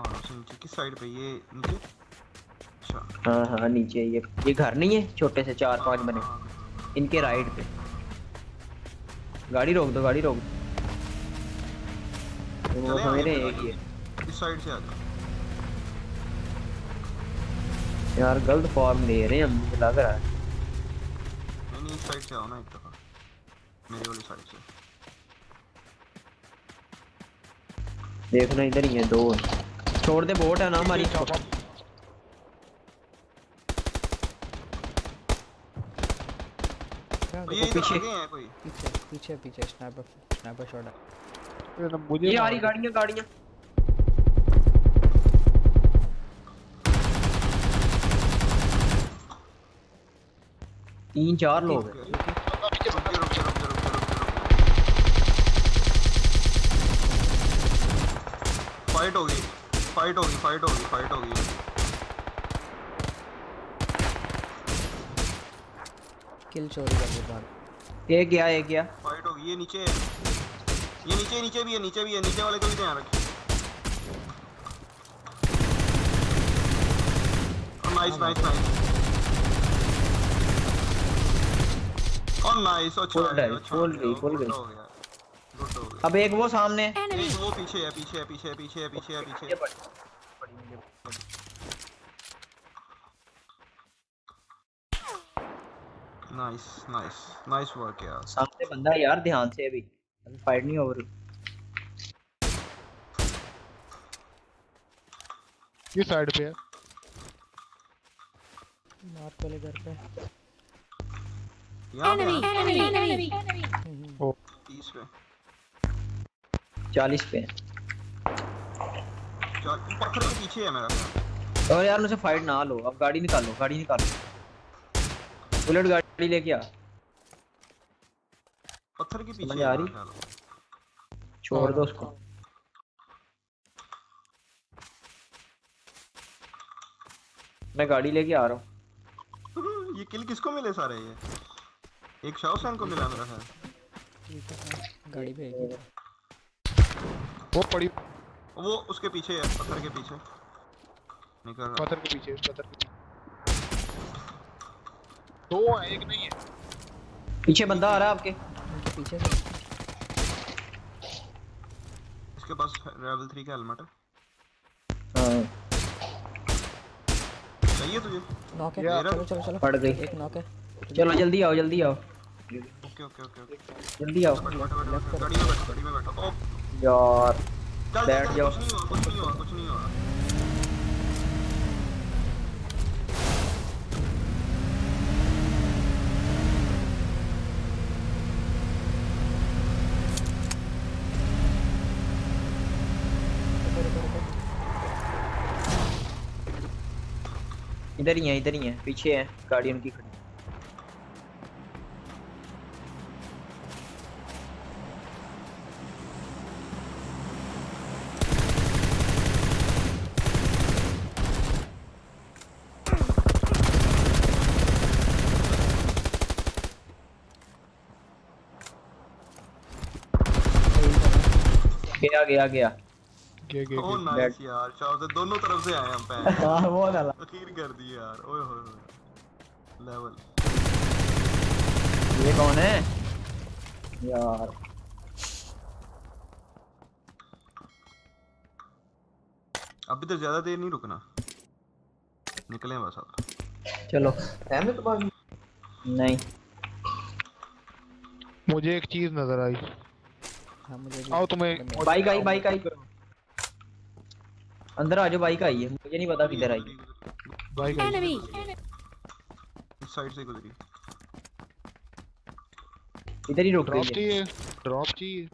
हाँ नीचे किस साइड पे ये नीचे। अच्छा। हाँ हाँ नीचे ये ये घर नहीं है? छोटे से चार पाँच बने। हाँ, इनके राइट पे। गाड़ी रोक दो गाड़ी रोक दो। वो रहे फिर हैं आगे। इस साइड से आ जाओ यार गलत फॉर्म ले रहे हैं हम मुझे लग रहा है। नहीं इस साइड से आओ ना एक दफ़ा। मेरे वाली साइड से। देखो ना इधर ही है दो। हैं। छोड़ दे बोट है ना हमारी। इधर पीछे। हैं पीछे पीछे पीछे स्नाइपर स्नाइपर शॉट है। ये ना मुझे ये आ रही गाड़ियाँ गाड़ियाँ। तीन चार लोग हैं। रुक फाइट होगी फाइट होगी फाइट होगी। किल चोरी कर दी बाहर एक गया एक गया। फाइट होगी ये नीचे है। ये नीचे नीचे भी है नीचे भी है नीचे वाले को भी ध्यान रखिए। नाइस नाइस नाइस और नाइस अच्छा Full है, die, अच्छा full हो अब एक वो सामने। है। एक वो पीछे है पीछे है पीछे है पीछे है पीछे है पीछे। नाइस नाइस नाइस वर्क यार। सामने बंदा यार ध्यान से अभी। अभी फाइट नहीं हो रही ये साइड पे है। मार्क वाले घर पे। है, enemy, enemy. हम्म, तीस पे। चालीस पे। पत्थर के पीछे है मेरा। और यार मुझे फाइट ना लो। अब गाड़ी निकालो गाड़ी निकालो। बुलेट गाड़ी लेके आ। पत्थर के पीछे आ रही? छोड़ दो उसको। मैं गाड़ी लेके आ रहा हूँ। ये किल किसको मिले सारे ये? एक शाओसैन को मिला मेरा ख्याल। है हाँ, गाड़ी पे ही। वो पड़ी। वो उसके पीछे है पत्थर के पीछे। निकल। रहा पत्थर के पीछे पत्थर के पीछे। दो हैं एक नहीं है। पीछे बंदा आ रहा है आपके। पीछे से। इसके पास लेवल 3 का हेलमेट है। हाँ। चाहिए तुझे? नॉक है। यार, चलो चलो चलो। पड़ गई। एक नॉक है। चलो जल्दी आओ जल्दी आओ। Okay okay okay okay. जल्दी आओ। गाड़ी में बैठ गाड़ी में बैठो। ओ यार बैठ जाओ। कुछ नहीं हुआ कुछ नहीं हुआ कुछ नहीं हुआ रुको रुको रुको इधर ही है इधर ही है पीछे है गाड़ी उनकी खड़ी गया गया गया ओ नाइस यार से दोनों तरफ़ से आए हम पे हाँ वो डाला अखीर कर दी यार ओए होए होए लेवल ये कौन है? यार। अभी तो ज़्यादा देर नहीं रुकना। निकले बस अब। चलो। नहीं। मुझे एक चीज़ नज़र आई। हाँ मुझे आओ तुम्हें बाइक आई बाइक आई। अंदर आ जाओ बाइक आई है। मुझे नहीं पता किधर आई बाइक आई। Enemy. इस साइड से गुजरी। इधर ही रुक ड्रॉप गई है चाहिए ड्रॉप चाहिए।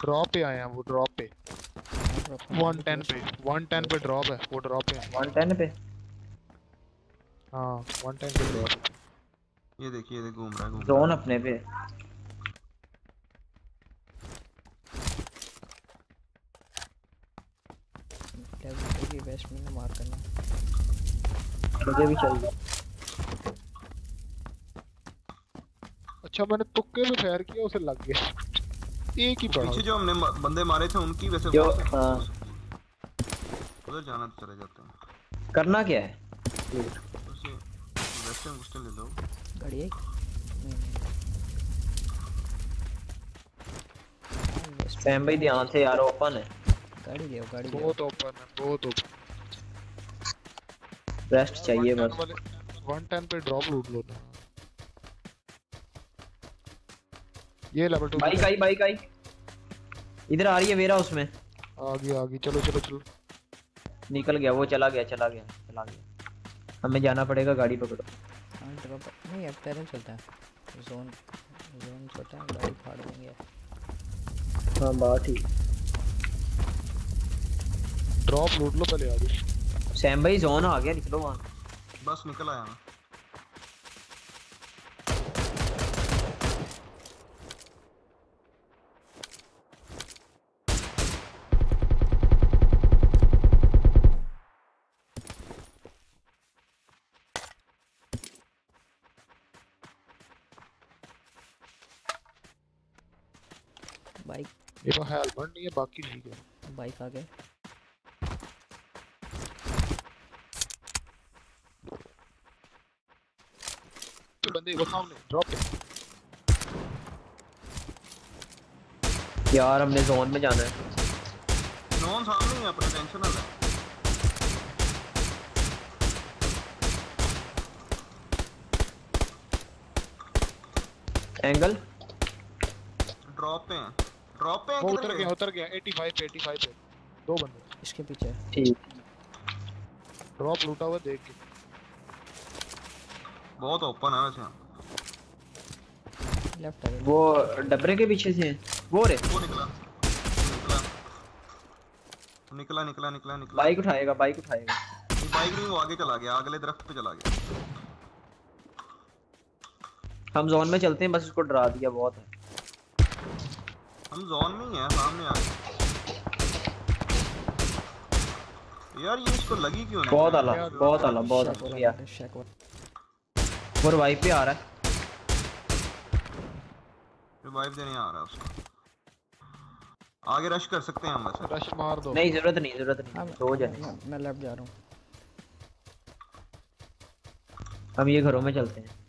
ड्रॉप पे आए हैं वो ड्रॉप पे। Drop करना है, 110 पे 110 पे ड्रॉप है वो ड्रॉप पे। 110 पे। हाँ 110 पे ड्रॉप है। ये देखिए ये घूम रहा है घूम जोन अपने पे की वेस्ट में मार करना मुझे भी चाहिए अच्छा मैंने तुक्के पे फायर किया उसे लग गया एक ही पड़ा पीछे जो हमने बंदे मारे थे उनकी वैसे जो हाँ उधर जाना तो चले जाते हैं करना क्या है उसे वेस्टर्न वेस्टर्न ले लो गाड़ी है। सैम भाई ध्यान से यार ओपन है। गाड़ी ले गाड़ी ले बहुत ओपन है बहुत ओपन रेस्ट चाहिए बस। 110 पे ड्रॉप लूट लो ना ये लेवल 2 बाइक आई बाइक आई। इधर आ रही है वेरा उसमें। आ गई आ गई। चलो चलो चलो। निकल गया वो चला गया चला गया चला गया। हमें जाना पड़ेगा गाड़ी पकड़ो। हाँ ड्रॉप नहीं अब पैदल चलता है। जोन जोन छोटा है गाड़ी फाड़ देंगे। हाँ बात ही ड्रॉप लूट लो पहले आ गई सैम भाई जोन आ गया निकलो वहाँ। बस निकल आया मैं बाइक ये तो हेलमेट नहीं है बाकी ठीक है। बाइक आ गए। तो बंदे वो सामने ड्रॉप यार हमने जोन में जाना है। नॉन सामने है अपने टेंशन ना ले। एंगल ड्रॉप पे हैं। ड्रॉप पे हैं किधर उतर गया उतर गया। 85 पे 85 पे। दो बंदे। इसके पीछे है। ठीक। ड्रॉप लूटा हुआ देख के। बहुत ओपन है वैसे। लेफ़्ट आ गए वो डबरे के पीछे से हैं। वो रे। वो निकला। निकला। निकला निकला निकला निकला। बाइक उठाएगा बाइक उठाएगा। बाइक नहीं वो आगे चला गया। अगले दरख्त पे चला गया। हम जोन में चलते हैं बस इसको डरा दिया बहुत है। हम जोन में ही हैं सामने आ गए यार ये इसको लगी क्यों नहीं? बहुत आला बहुत आला बहुत आला। वाला या गाड़ी, वो रिवाइव पे आ रहा है। रिवाइव देने आ रहा है उसको। आगे रश कर सकते हैं हम वैसे। रश मार दो। नहीं ज़रूरत नहीं ज़रूरत हाँ नहीं। मैं- दो जने। मैं, मैं लेफ़्ट जा रहा हूँ। हम ये घरों में चलते हैं।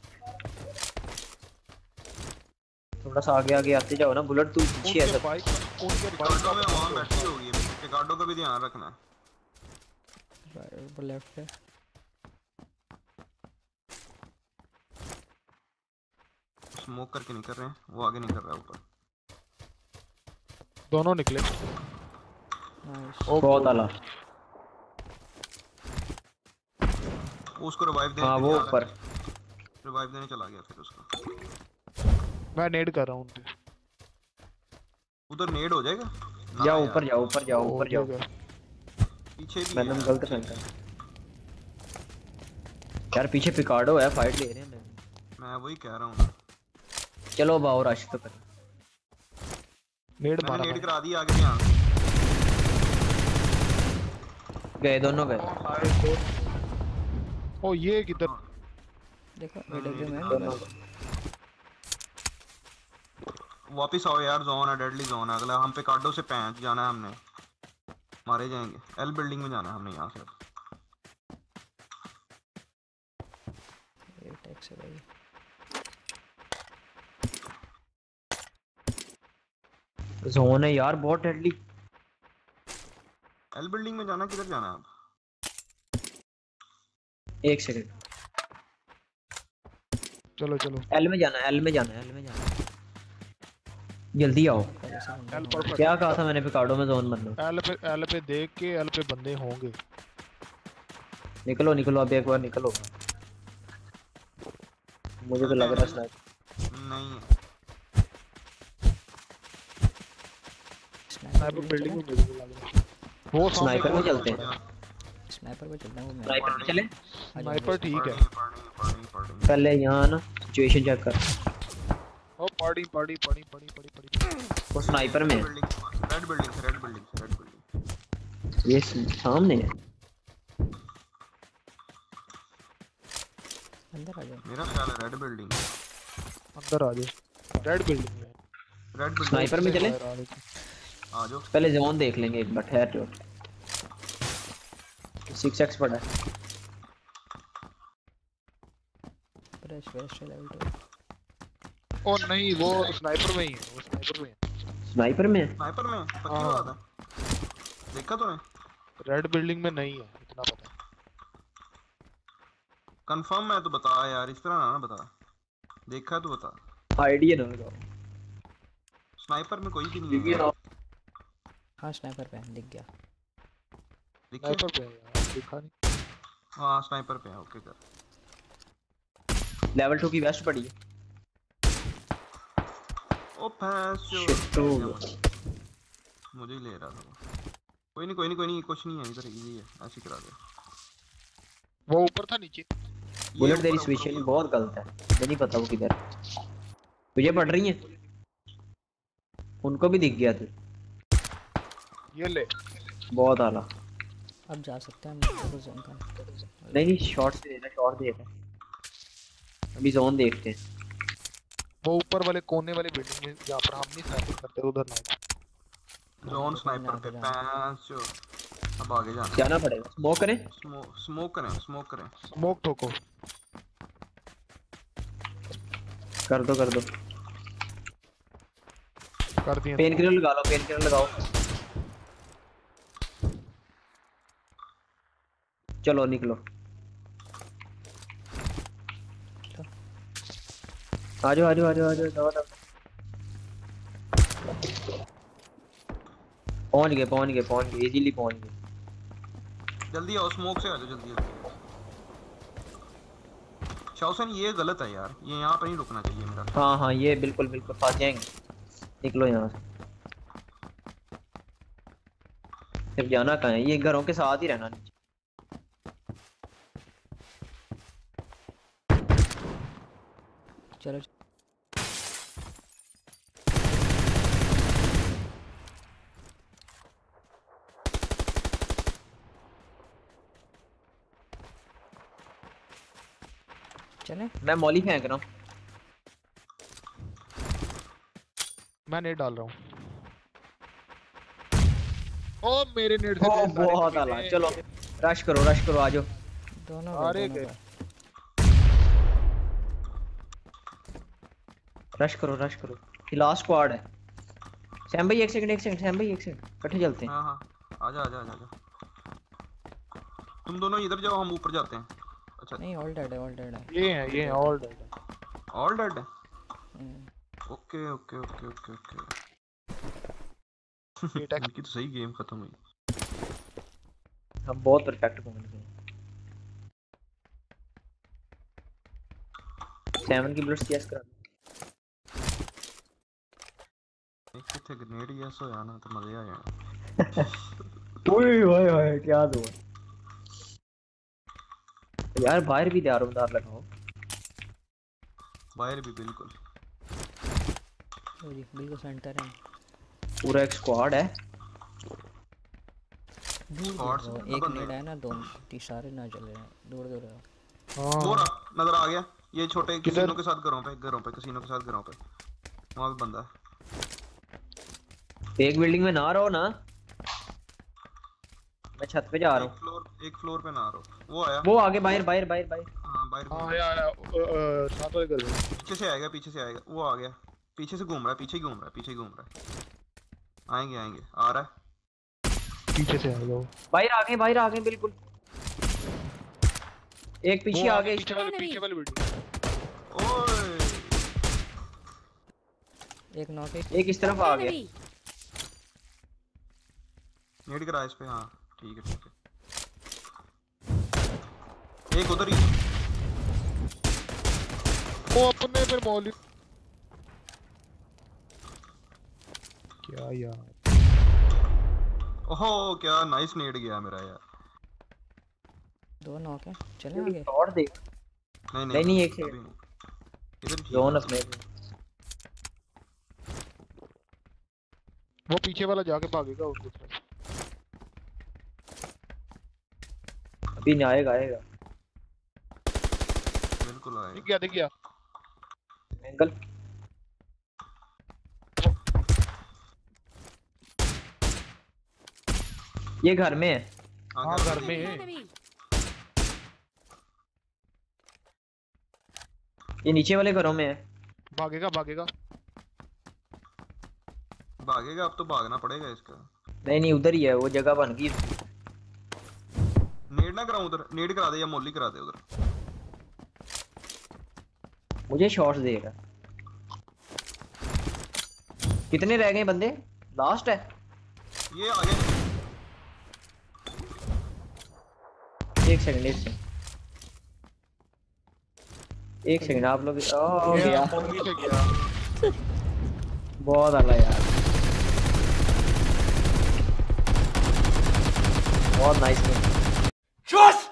थोड़ा सा आगे आगे आते जाओ ना। बुलेट तू पीछे है सब। उनके बाइक में वहाँ बैठी होगी। टिकाडो का भी ध्यान रखना। है ऊपर लेफ़्ट पे स्मोक करके नहीं कर रहे हैं। वो आगे नहीं कर रहा है ऊपर। दोनों निकले। बहुत आला। उसको रिवाइव देने हाँ वो ऊपर। रिवाइव देने चला गया फिर उसको। मैं नेड कर रहा हूँ उधर नेड हो जाएगा? जाओ ऊपर जाओ ऊपर जाओ ऊपर जाओ। पीछे भी मैंने है। गलत फेंका यार पीछे पिकार्डो है फाइट ले रहे हैं मैं वही कह रहा हूँ। चलो बाओ रश तो करें नेड मारा नेड करा दिया आगे ध्यान गए दोनों गए। ओ ये किधर? देखो एडब्ल्यू में दोनों वापिस आओ यार जोन है डेडली जोन है। अगला हम पे कार्डो से पैंच जाना है हमने। मारे जाएँगे। एल बिल्डिंग में जाना है हमने यहाँ से। ये टैक्स है भाई। जोन है यार बहुत डेडली एल बिल्डिंग में जाना किधर जाना है अब? एक सेकंड चलो चलो। एल में जाना है एल में जाना है एल में जाना जल्दी आओ। क्या कहा था मैंने? पिकार्डो में जोन बनना एल पे एल पे देख के एल पे बंदे होंगे। निकलो निकलो अब एक बार निकलो। मुझे तो लग रहा है स्नाइपर नहीं। स्नाइपर स्नाइपर बिल्डिंग में मुझे लग रहा वो स्नाइपर में चलते हैं। स्नाइपर पे चलता हूँ मैं स्नाइपर पे चले? स्नाइपर ठीक है। पहले यहाँ ना सिचुएशन चेक कर। ओ पड़ी पड़ी पड़ी पड़ी वो स्नाइपर में। रेड बिल्डिंग से रेड बिल्डिंग से रेड बिल्डिंग ये सामने है। अंदर आ जाओ। मेरा ख्याल है रेड बिल्डिंग अंदर आ जाओ। रेड बिल्डिंग में रेड बिल्डिंग स्नाइपर में चले? आ जाओ। पहले जोन देख लेंगे एक बार ठहर जाओ। सिक्स एक्स पड़ा है। फ्रेश फ्रेश लेवल टू ओ नहीं वो स्नाइपर में ही है वो स्नाइपर में है। स्नाइपर में? स्नाइपर में पक्की हाँ। बात है। देखा तूने? रेड बिल्डिंग में नहीं है इतना पता कंफर्म है तो बता यार इस तरह ना ना बता। देखा तो बता। आईडिया ना लगाओ स्नाइपर में कोई भी नहीं है। हाँ स्नाइपर पे दिख गया। स्नाइपर पे यार देखा नहीं। हाँ स्नाइपर पे है ओके कर। लेवल 2 की वेस्ट पड़ी है। ओ हो। मुझे ही ले रहा था कोई नहीं कोई नहीं कोई नहीं कुछ नहीं है इधर इजी है ऐसे करा दे वो ऊपर था नीचे बुलेट तेरी ऊपर- बहुत गलत है मुझे नहीं पता वो किधर है। तुझे पड़ रही है उनको भी दिख गया तू ये ले बहुत आला अब जा सकते हैं हम लोग जोन का नहीं नहीं शॉट से देना शॉट दे रहा है अभी जोन देखते हैं वो ऊपर वाले कोने वाले बिल्डिंग में जहाँ पर हम नहीं स्नाइपर करते उधर नहीं जोन स्नाइपर पे आगे अब आगे जाना जाना पड़ेगा? स्मोक करें? स्मोक स्मोक करें स्मोक करें। स्मोक ठोको। कर दो कर दो। कर दिया पेन किलर लगा लो पेन किलर लगाओ। चलो निकलो। आ जाओ आ जाओ आ जाओ आ जाओ। दवा दवा पहुँच गए पहुँच गए पहुँच गए इजीली पहुँच गए। जल्दी आओ स्मोक से आ जाओ जल्दी जल्दी शाओसन ये गलत है यार ये यहाँ पे नहीं रुकना चाहिए मेरा। हाँ हाँ ये बिल्कुल बिल्कुल फंस जाएँगे। निकलो यहाँ से। सिर्फ़ जाना कहाँ है? ये घरों के साथ ही रहना नीचे। चलो। चले। मैं मॉली फेंक रहा हूँ। मैं नेट डाल रहा हूँ। ओ मेरे नेट से बहुत आला। चलो रश करो रश करो आ जाओ। दोनों अरे गए, दोनों गए। गए। रश करो रश करो। ये लास्ट स्क्वाड है। सैम भाई एक सेकंड एक सेकंड सैम भाई एक सेकंड इकट्ठे चलते हैं। हाँ हाँ। आजा आजा आजा आजा तुम दोनों इधर जाओ हम ऊपर जाते हैं। अच्छा। नहीं ऑल डेड है ऑल डेड है। ये है ये ऑल डेड है। ऑल डेड है? हम्म, okay okay okay okay okay. ये टैक इनकी तो सही गेम खत्म हुई। हम बहुत परफेक्ट पहुँच गए। सेवन की बुलेट्स कैस करा किथे ग्रेनेड ही ऐसा होया ना तो मज़े आ जाना ओए ओए ओए क्या दो? यार बाहर भी दारोमदार लगाओ बाहर भी बिल्कुल। बिल्कुल सेंटर है। पूरा एक स्क्वाड है। दूर दूर से रहो, एक। नेड है ना दोनों ती सारे ना चल रहे हैं दूर दूर हाँ। रहा नज़र आ गया। ये छोटे? कसिनो के साथ घरों पे घरों पे कसिनो के साथ घरों पे। वहाँ पे बंदा है। एक बिल्डिंग में ना रहो ना? मैं छत पे जा रहा एक हूँ फ्लोर एक फ्लोर पे ना रहो वो आया। वो आगे बाहर बाहर बाहर बाहर। हाँ बाहर हाँ घूम या या साथ वाले कर पीछे से आएगा पीछे से आएगा। वो आ गया। पीछे से घूम रहा है पीछे ही घूम रहा है पीछे ही घूम रहा है। आएँगे आएँगे। आ रहा है। पीछे से आ जाओ बाहर आ गए बाहर आ गए बिल्कुल। एक पीछे आ गए पीछे वाले पीछे वाले बिल्डिंग ओए। एक नॉक एक एक इस तरफ़ आ गया! नेट करा इस पे हाँ। ठीक है ठीक है। एक उधर ही वो अपने पे मौली क्या यार? ओहो क्या नाइस नेट गया मेरा यार। दो नॉक है। चले आगे। शॉट दे नहीं नहीं, नहीं, एक इधर जोन अपने वो पीछे वाला जाके भागेगा उनकी नहीं आएगा आएगा। बिल्कुल आएगा। दिख गया दिख गया। एंगल ये घर में है। हाँ, हाँ घर में है। ये नीचे वाले घरों में है। भागेगा भागेगा। भागेगा अब तो भागना पड़ेगा इसका। नहीं नहीं उधर ही है वो जगह बन गई। ना कराऊं उधर नेड करा दे या मोली करा दे उधर। मुझे शॉट्स देगा कितने रह गए बंदे? लास्ट है। ये आगे। एक सेकंड एक सेकंड एक सेकंड आप लोग ओ गया। गया बहुत आला यार। बहुत नाइस Just